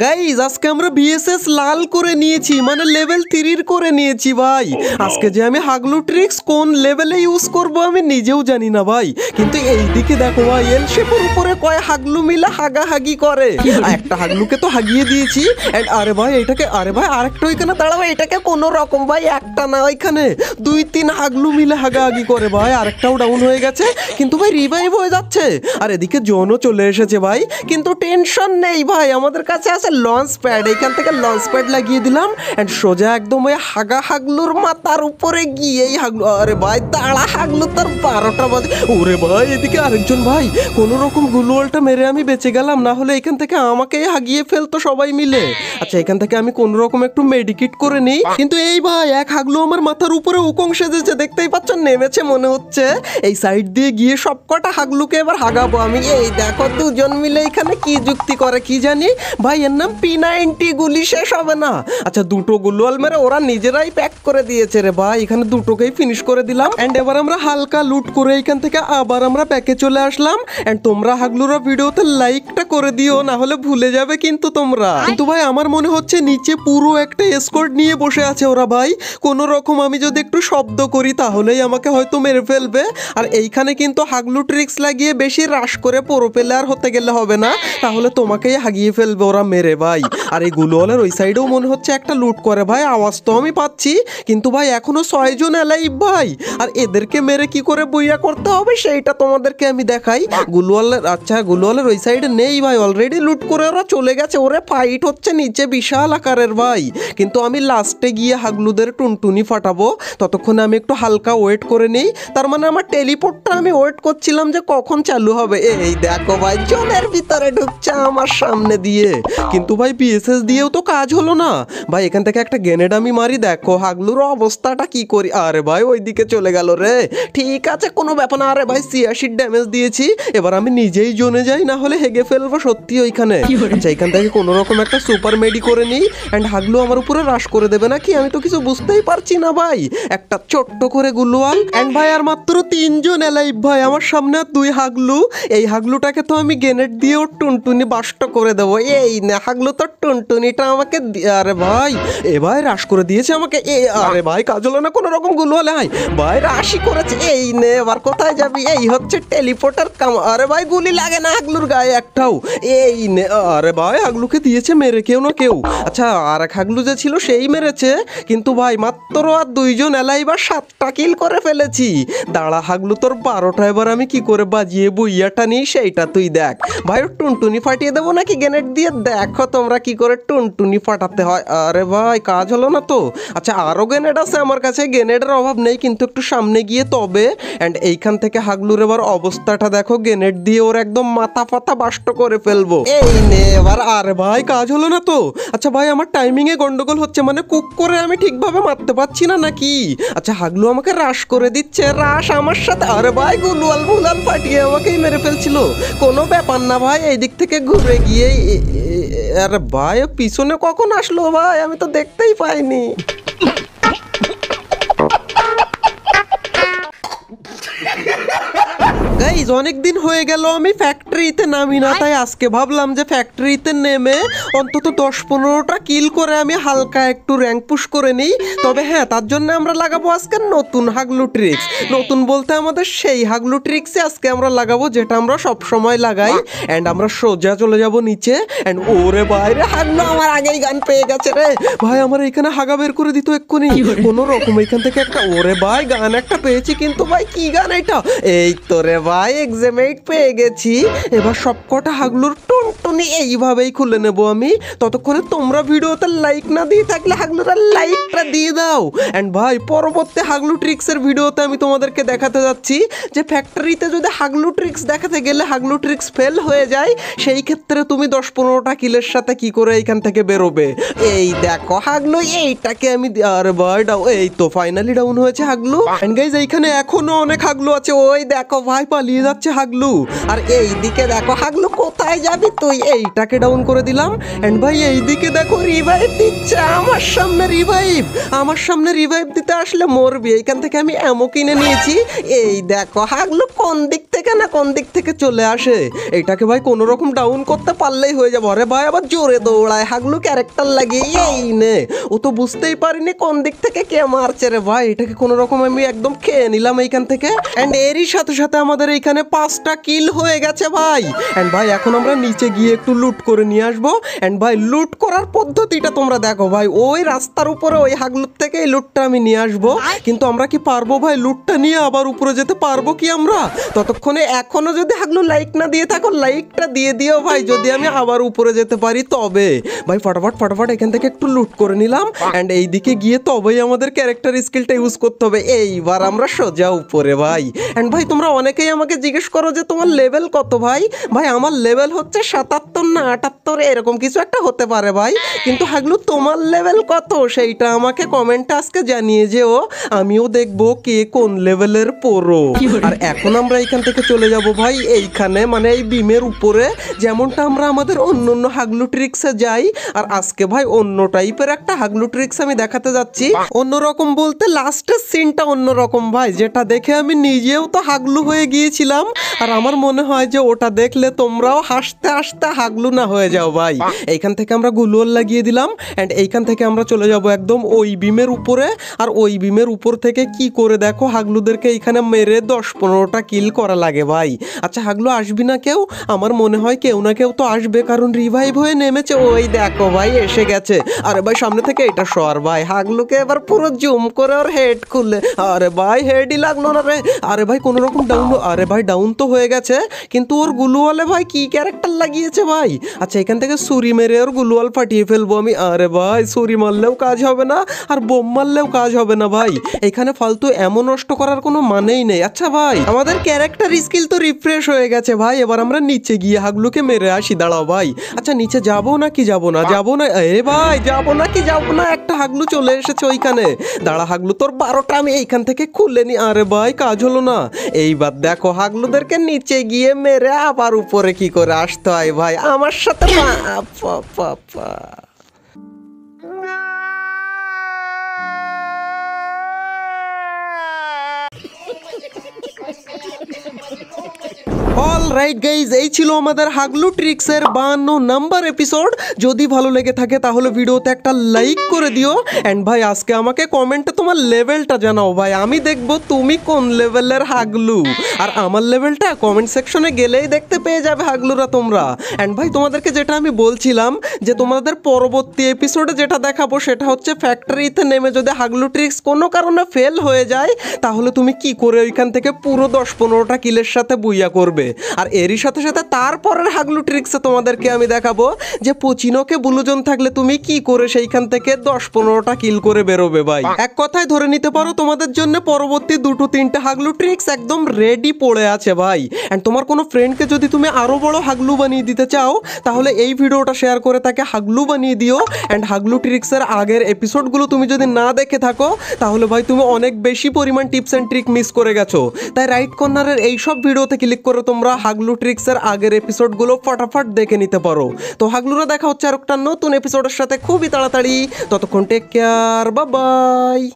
Guys আজকে আমরা BSS লাল করে নিয়েছি মানে লেভেল থ্রির করে নিয়েছি ভাই। আজকে যে আমি হাগলু ট্রিক্স কোন লেভেলে ইউজ করব আমি নিজেও জানি না ভাই। কিন্তু এই দিকে দেখো ভাই এল শেপের উপরে কয় হাগলু মিলে হাগাহাগি করে। একটা হাগলুকে তো হাগিয়ে দিয়েছি। And আরে ভাই এটাকে আরে ভাই আরেকটা ওইখানে দাঁড়াবো এটাকে কোনো রকম ভাই একটা না ওইখানে। দুই তিন হাগলু মিলে হাগাহাগি করে ভাই আরেকটাও ডাউন হয়ে গেছে। কিন্তু ভাই রিভাইভ হয়ে যাচ্ছে। আর এদিকে জনও চলে এসেছে ভাই। কিন্তু টেনশন নেই ভাই আমাদের কাছে আছে লঞ্চ প্যাড এইখান থেকে লঞ্চ প্যাড লাগিয়ে দিলাম এন্ড সোজা একদম ওই হাগা হাগলুর মাথার উপরে গিয়ে এই হাগলু, আরে ভাই তাড়া হাগলু, তার বারোটা বাজে। ওরে ভাই, এদিকে আরেকজন ভাই কোন রকম গুলোয়ালটা মেরে আমি বেঁচে গেলাম, না হলে এখান থেকে আমাকে হাগিয়ে ফেলতো সবাই মিলে। আচ্ছা এখান থেকে আমি কোন রকম একটু মেডিকেট করে নিই। কিন্তু এই ভাই, এক হাগলু আমার মাথার উপরে উকং সেজেছে, দেখতেই পাচ্ছ, নেমেছে মনে হচ্ছে। এই সাইড দিয়ে গিয়ে সব কটা হাগলুকে এবার হাগাবো আমি। এই দেখো, দুজন মিলে এখানে কি যুক্তি করে, কি জানি? ভাই, এর নাম পি নাইনটি গুলি শেষ হবে না। আচ্ছা দুটো গুলোয়াল মেরে ওরা নিজেরাই প্যাক করে দিয়েছে রে ভাই। এখানে দুটোকেই ফিনিশ করে দিলাম। এন্ড এবার আমরা হালকা লুট করে এখান থেকে আবার আমরা প্যাকে চলে আসলাম। এন্ড তোমরা হাগলুরা ভিডিওতে লাইকটা করে দিও না হলে ভুলে যাবে কিন্তু তোমরা। কিন্তু ভাই আমার মনে হচ্ছে নিচে পুরো একটা এসকর্ট নিয়ে বসে আছে ওরা ভাই। কোন রকম আমি যদি একটু শব্দ করি তাহলেই আমাকে হয়তো মেরে ফেলবে। আর এইখানে কিন্তু হাগলু ট্রিক্স লাগিয়ে বেশি রাশ করে পরো পেলে আর হতে গেলে হবে না। তাহলে তোমাকেই হাগিয়ে ফেলবে ওরা মেরে ভাই। আর এই গুলোয়ালের ওই সাইডেও মনে হচ্ছে একটা লুট করে ভাই, আওয়াজ তো আমি পাচ্ছি। কিন্তু ভাই, এখনও ছয়জন এলাইভ ভাই। আর এদেরকে মেরে কি করে বইয়া করতে হবে, সেইটা তোমাদেরকে আমি দেখাই। গুলোয়ালের আচ্ছা গুলোয়ালের ওই সাইডে নেই ভাই অলরেডি লুট করে ওরা চলে গেছে। ওরে ফাইট হচ্ছে নিচে বিশাল আকারের ভাই। কিন্তু আমি লাস্টে গিয়ে হাগলুদের টুনটুনি ফাটাবো। ততক্ষণে আমি একটু হালকা ওয়েট করে নিই। তার মানে আমার টেলিপোর্টটা আমি ওয়েট করছিলাম যে কখন চালু হবে। এই দেখো ভাই, জলের ভিতরে ঢুকছে আমার সামনে দিয়ে। কিন্তু ভাই পিএসএস দিয়েও তো কাজ হলো না। ভাই এখান থেকে একটা গ্রেনেড আমি মারি দেখো হাগলুর অবস্থাটা কি করি। আরে ভাই ওইদিকে চলে গেল রে। ঠিক আছে কোনো ব্যাপার না। আরে ভাই সিয়াশির ড্যামেজ দিয়েছি। এবার আমি নিজেই জোনে যাই না হলে হেগে ফেলব সত্যি ওইখানে। আচ্ছা এখান থেকে কোনো রকম একটা সুপার মেডি করে নিই। অ্যান্ড হাগলু আমার উপরে রাশ করে দেবে নাকি? আমি তো কিছু বুঝতেই পারছি না ভাই। একটা ছোট্ট করে গুলোয়াল অ্যান্ড ভাই আর মাত্র তিনজন এলাইভ ভাই আমার সামনে আর দুই হাগলু। এই হাগলুটাকে তো আমি গ্রেনেড দিয়ে ওর টুনটুনি বাষ্ট করে দেবো। এই না হাগলু তো টুনটুনিটা আমাকে আরে ভাই এ ভাই রাশ করে দিয়েছে আমাকে এ আরে ভাই, কাজ হলো না কোনো রকম গুলোয়ালে, হাই। ভাই রাশি করেছে, এই নে, এবার কোথায় যাবি? এই হচ্ছে টেলিপোর্টার কাম আরে ভাই, গুলি লাগে না হাগলুর গায়ে একটাও। এই নে, আরে ভাই, হাগলুকে দিয়েছে মেরে কেউ না কেউ। আচ্ছা আর এক হাগলু যে ছিল সেই মেরেছে, কিন্তু ভাই, মাত্র আর দুইজন এলাই বা সাতটা কিল করে ফেলেছি। দাঁড়া হাগলু তোর বারোটা, এবার আমি কি করে বাজিয়ে বইয়াটা নিই, সেইটা তুই দেখ। ভাই, ওর টুনটুনি ফাটিয়ে দেবো নাকি? গ্রেনেড দিয়ে দেখো। তোমরা কি করে টুনটুনি ফাটাতে হয়। আরে ভাই, কাজ হলো না তো। আচ্ছা আরও গ্রেনেড আছে আমার কাছে। গ্রেনেডের অভাব নেই, কিন্তু একটু সামনে গিয়ে তবে। অ্যান্ড এইখান থেকে হাগলুর এবার অবস্থাটা দেখো। গ্রেনেড দিয়ে ওর একদম মাথা ফাতা বাষ্ট করে ফেলব। এই নে এবার। আরে ভাই, কাজ হলো না তো। আচ্ছা ভাই, আমার টাইমিং এ গন্ডগোল হচ্ছে। মানে কুক করে আমি ঠিকভাবে মারতে পারছি না নাকি? আচ্ছা হাগলু আমাকে রাশ করে দিচ্ছে। রাশ আমার সাথে। আরে ভাই গুলুয়াল মুলাল ফাটিয়ে আমাকেই মেরে ফেলছিল। কোনো ব্যাপার না ভাই এই দিক থেকে ঘুরে গিয়ে আরে ভাই পিছনে কখন আসলো ভাই? আমি তো দেখতেই পাইনি। গাইজ অনেক দিন হয়ে গেল আমি ফ্যাক্টরিতে নামি না তাই আজকে ভাবলাম যে ফ্যাক্টরিতে নেমে অন্তত দশ পনেরোটা কিল করে আমি হালকা একটু র্যাঙ্ক পুশ করে নিই। তবে হ্যাঁ তার জন্য আমরা লাগাবো আজকে নতুন হাগলু ট্রিক্স নতুন বলতে আমাদের সেই হাগলু ট্রিক্সে আজকে আমরা লাগাবো যেটা আমরা সব সময় লাগাই অ্যান্ড আমরা সোজা চলে যাব নিচে। অ্যান্ড ওরে বাইরে হাগলু আমার আগেই গান পেয়ে গেছে রে। ভাই আমার এখানে হাগা বের করে দিত এক্ষুনি। কোনো রকম এখান থেকে একটা ওরে ভাই গান একটা পেয়েছি কিন্তু ভাই কি গান এটা? এই তো রে ভাই এক্সামেট পেয়ে গেছি। এবার সবকটা হাগলুর টুনটুনি এইভাবেই খুলে নেব আমি। ততক্ষণে তোমরা ভিডিওতে লাইক না দিয়ে থাকলে হাগলুরা লাইকটা দিয়ে দাও। অ্যান্ড ভাই পরবর্তী হাগলু ট্রিক্সের ভিডিওতে আমি তোমাদেরকে দেখাতে যাচ্ছি যে ফ্যাক্টরিতে যদি হাগলু ট্রিক্স দেখাতে গেলে হাগলু ট্রিক্স ফেল হয়ে যায় সেই ক্ষেত্রে তুমি দশ পনেরোটা কিলের সাথে কি করে এইখান থেকে বেরোবে? এই দেখো হাগলু এইটাকে আমি আরে ভাই ডাউ এই তো ফাইনালি ডাউন হয়েছে হাগলু। এন্ড গাইজ এইখানে এখনও অনেক হাগলু আছে। ওই দেখো ভাই পালিয়ে যাচ্ছে হাগলু। আর এই দিকে দেখো হাগলু, কোথায় যাবি তুই? এইটাকে ডাউন করে দিলাম। এন্ড ভাই এই দিকে দেখো রিভাইভ দিচ্ছে আমার সামনে রিভাইভ আমার সামনে রিভাইভ দিতে আসলে মরবি। এইখান থেকে আমি এমো কিনে নিয়েছি। এই দেখো হাগলু কোন দিক থেকে না কোন দিক থেকে চলে আসে? এইটাকে ভাই কোনো রকম ডাউন করতে পারলেই হয়ে যাব। আরে ভাই, আবার জোরে দৌড়ায়। হাগলু ক্যারেক্টার লাগিয়ে এই নে। ও তো বুঝতেই পারিনি কোন দিক থেকে কে মারছে রে ভাই। এটাকে কোনো রকম আমি একদম খেয়ে নিলাম এইখান থেকে। এন্ড এরই সাথে সাথে আমাদের এইখানে পাঁচটা কিল হয়ে গেছে ভাই। এন্ড ভাই, এখন আমরা নিচে গিয়ে একটু লুট করে নিয়ে আসব। অ্যান্ড ভাই লুট করার পদ্ধতিটা তোমরা দেখো ভাই। ওই রাস্তার উপরে, ওই হাগলুর থেকে এই লুটটা আমি নিয়ে আসব। কিন্তু আমরা কি পারব ভাই? লুটটা নিয়ে আবার উপরে যেতে পারব কি আমরা? ততক্ষণে এখনও যদি হাগলু লাইক না দিয়ে থাকো লাইকটা দিয়ে দিও ভাই। যদি আমি আবার উপরে যেতে পারি, তবে। ভাই, ফটাফট ফটাফট এখান থেকে একটু লুট করে নিলাম। এন্ড এইদিকে গিয়ে তবেই আমাদের ক্যারেক্টার স্কিলটা ইউজ করতে হবে। এইবার আমরা সোজা উপরে ভাই। অ্যান্ড ভাই, তোমরা অনেকেই আমাকে জিজ্ঞেস করো যে তোমার লেভেল কত ভাই? ভাই আমার লেভেল হচ্ছে সাতাত্তর না আটাত্তর এরকম কিছু একটা হতে পারে ভাই। কিন্তু হাগলু তোমার লেভেল কত? সেইটা আমাকে কমেন্টে আজকে জানিয়ে যেও আমিও দেখব কে কোন লেভেলের পড়ো। আর এখন আমরা এখান থেকে চলে যাব ভাই এইখানে মানে এই বিমের উপরে। যেমনটা আমরা আমাদের অন্য অন্য হাগলু ট্রিক্সে যাই আর আজকে ভাই অন্য টাইপের একটা হাগলু ট্রিক্স আমি দেখাতে যাচ্ছি। অন্যরকম বলতে লাস্টের সিনটা অন্যরকম ভাই যেটা দেখে আমি নিজেও তো হাগলু হয়ে গিয়েছিলাম আর আমার মনে হয় যে ওটা দেখলে তোমরাও হাসতে হাসতে হাগলু না হয়ে যাও ভাই। এইখান থেকে আমরা গুলোল লাগিয়ে দিলাম অ্যান্ড এইখান থেকে আমরা চলে যাব একদম ওই বিমের উপরে। আর ওই বিমের উপর থেকে কি করে দেখো হাগলুদেরকে এইখানে মেরে দশ পনেরোটা কিল করা লাগে ভাই। আচ্ছা হাগলু আসবি না কেউ? আমার মনে হয় কেউ না কেউ তো আসবে কারণ রিভাইভ হয়ে নেমেছে। ওই দেখো ভাই এসে গেছে। আরে ভাই সামনে থেকে এটা সর ভাই। হাগলুকে এবার পুরো জুম করে ওর হেড খুললে। আরে ভাই হেডই লাগল না রে। আরে ভাই কোনো রকম ডাউন আরে ভাই ডাউন তো হয়ে গেছে, কিন্তু ওর গুলুয়ালে ভাই কি ক্যারেক্টার লাগিয়েছে ভাই? আচ্ছা এখান থেকে সুরি মেরে ওর গুলুয়াল ফাটিয়ে ফেলব আমি। আরে ভাই সুরি মারলেও কাজ হবে না, আর বোম মারলেও কাজ হবে না ভাই। এখানে ফালতু এমন নষ্ট করার কোনো মানেই নেই। আচ্ছা ভাই, আমাদের ক্যারেক্টার স্কিল তো রিফ্রেশ হয়ে গেছে ভাই। এবার আমরা নিচে গিয়ে হাগলুকে মেরে আসি, দাঁড়াও ভাই। আচ্ছা নিচে যাব না কি যাব না? যাব না, এ ভাই, যাব না কি যাব না? একটা হাগলু চলে এসেছে ওইখানে। দাঁড়া, হাগলু, তোর বারোটা আমি এইখান থেকে খুলে নি। আরে ভাই, কাজ হলো না। এইবার দেখো হাগলুদেরকে নিচে গিয়ে মেরে আবার উপরে কি করে আসতে হয় ভাই আমার সাথে। রাইট গাইজ এই ছিল আমাদের হাগলু ট্রিক্সের বান্ন নাম্বার এপিসোড যদি ভালো লেগে থাকে, তাহলে ভিডিওতে একটা লাইক করে দিও। অ্যান্ড ভাই, আজকে আমাকে কমেন্টে তোমার লেভেলটা জানাও। ভাই, আমি দেখব তুমি কোন লেভেলের হাগলু আর আমার লেভেলটা কমেন্ট সেকশনে গেলেই দেখতে পেয়ে যাবে হাগলুরা তোমরা। অ্যান্ড ভাই, তোমাদেরকে যেটা আমি বলছিলাম, যে তোমাদের পরবর্তী এপিসোডে যেটা দেখাবো, সেটা হচ্ছে ফ্যাক্টরিতে নেমে যদি হাগলু ট্রিক্স কোনো কারণে ফেল হয়ে যায়, তাহলে তুমি কি করে ওইখান থেকে পুরো দশ পনেরোটা কিলের সাথে বুইয়া করবে? আর এরই সাথে সাথে তারপরের হাগলু ট্রিক্সে তোমাদেরকে আমি দেখাবো যে পচিনোকে বুলুজন থাকলে তুমি কি করে সেইখান থেকে দশ পনেরোটা কিল করে বেরোবে ভাই। এক কথায় ধরে নিতে পারো, তোমাদের জন্য পরবর্তী দুটো তিনটে হাগলু ট্রিক্স একদম রেডি পড়ে আছে ভাই। অ্যান্ড তোমার কোনো ফ্রেন্ডকে যদি তুমি আরও বড় হাগলু বানিয়ে দিতে চাও, তাহলে এই ভিডিওটা শেয়ার করে তাকে হাগলু বানিয়ে দিও। অ্যান্ড হাগলু ট্রিক্সের আগের এপিসোডগুলো তুমি যদি না দেখে থাকো, তাহলে ভাই তুমি অনেক বেশি পরিমাণ টিপস অ্যান্ড ট্রিক মিস করে গেছো। তাই রাইট কর্নারের এইসব ভিডিওতে ক্লিক করে তোমরা হাগলু ট্রিক্সের আগের এপিসোডগুলো ফটাফট দেখে নিতে পারো। তো হাগলুরা দেখা হচ্ছে আর একটা নতুন এপিসোডের সাথে। খুবই তাড়াতাড়ি। ততক্ষণ টেক কেয়ার বা বাই